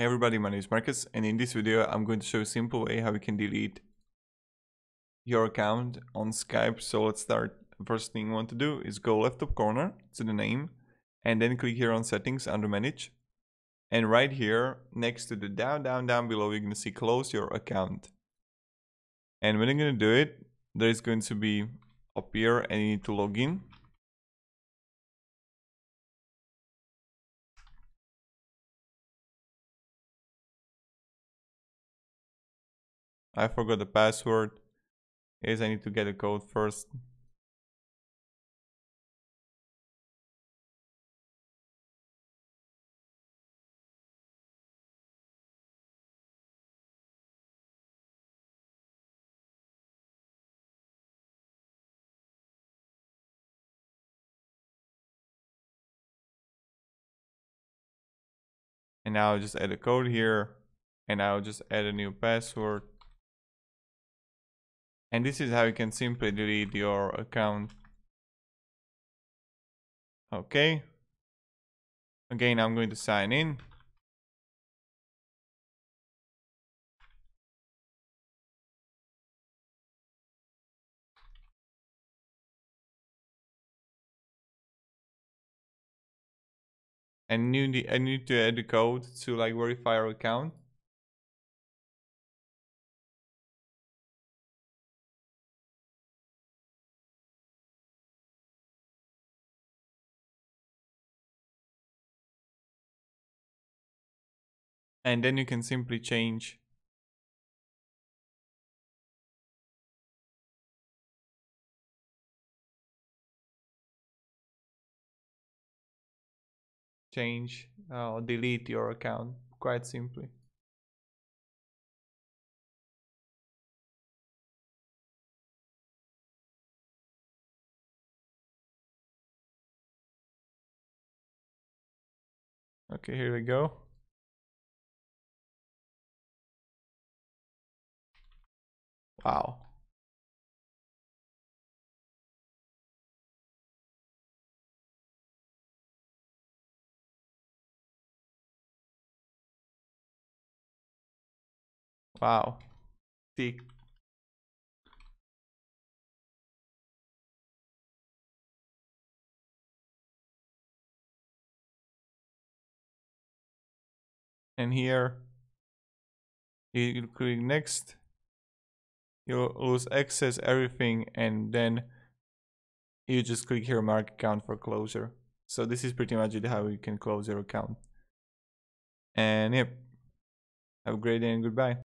Hey everybody, my name is Marcus and in this video I'm going to show a simple way how you can delete your account on Skype. So let's start. First thing you want to do is go left top corner to the name and then click here on settings under manage. And right here next to the down down down below you're going to see close your account. And when you're going to do it, there's going to be up here and you need to log in. I forgot the password. Is I need to get a code first. And now I'll just add a code here and I'll just add a new password. And this is how you can simply delete your account. Okay. Again, I'm going to sign in. And you need, I need to add the code to like verify our account. And then you can simply change. Change uh, or delete your account quite simply. Okay here we go Wow. Wow. And here you click next you lose access everything and then you just click here mark account for closure. So this is pretty much it how you can close your account. And yep. Have a great day and goodbye